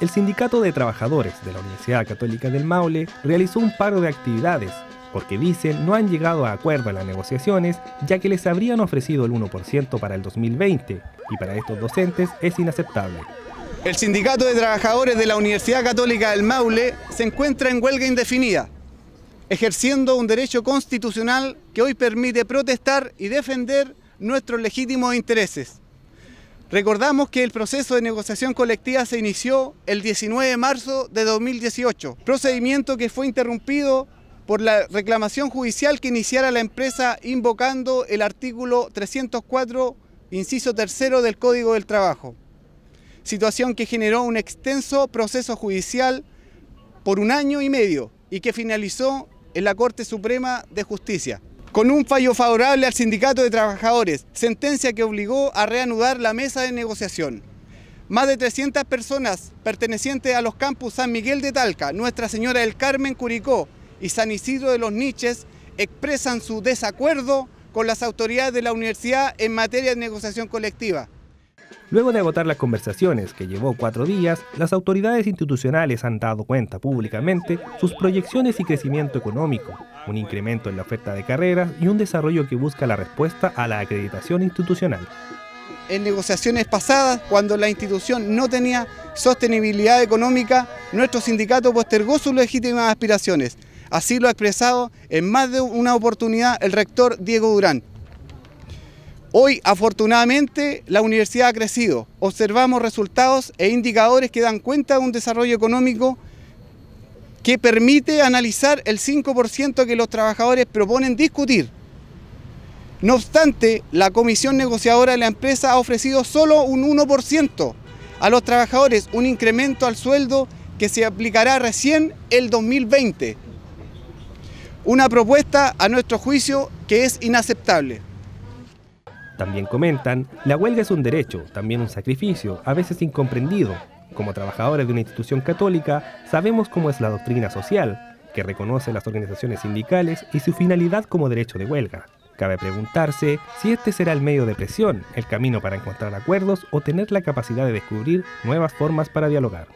El Sindicato de Trabajadores de la Universidad Católica del Maule realizó un paro de actividades porque dicen no han llegado a acuerdo en las negociaciones ya que les habrían ofrecido el 1% para el 2020 y para estos docentes es inaceptable. El Sindicato de Trabajadores de la Universidad Católica del Maule se encuentra en huelga indefinida, ejerciendo un derecho constitucional que hoy permite protestar y defender nuestros legítimos intereses. Recordamos que el proceso de negociación colectiva se inició el 19 de marzo de 2018, procedimiento que fue interrumpido por la reclamación judicial que iniciara la empresa invocando el artículo 304, inciso tercero del Código del Trabajo. Situación que generó un extenso proceso judicial por un año y medio y que finalizó en la Corte Suprema de Justicia con un fallo favorable al sindicato de trabajadores, sentencia que obligó a reanudar la mesa de negociación. Más de 300 personas pertenecientes a los campus San Miguel de Talca, Nuestra Señora del Carmen Curicó, y San Isidro de los Niches expresan su desacuerdo con las autoridades de la universidad en materia de negociación colectiva. Luego de agotar las conversaciones, que llevó cuatro días, las autoridades institucionales han dado cuenta públicamente sus proyecciones y crecimiento económico, un incremento en la oferta de carreras y un desarrollo que busca la respuesta a la acreditación institucional. En negociaciones pasadas, cuando la institución no tenía sostenibilidad económica, nuestro sindicato postergó sus legítimas aspiraciones, Así lo ha expresado en más de una oportunidad el rector Diego Durán. Hoy, afortunadamente, la universidad ha crecido. Observamos resultados e indicadores que dan cuenta de un desarrollo económico que permite analizar el 5% que los trabajadores proponen discutir. No obstante, la comisión negociadora de la empresa ha ofrecido solo un 1% a los trabajadores, un incremento al sueldo que se aplicará recién el 2020. Una propuesta, a nuestro juicio, que es inaceptable. También comentan, la huelga es un derecho, también un sacrificio, a veces incomprendido. Como trabajadores de una institución católica, sabemos cómo es la doctrina social, que reconoce las organizaciones sindicales y su finalidad como derecho de huelga. Cabe preguntarse si este será el medio de presión, el camino para encontrar acuerdos o tener la capacidad de descubrir nuevas formas para dialogar.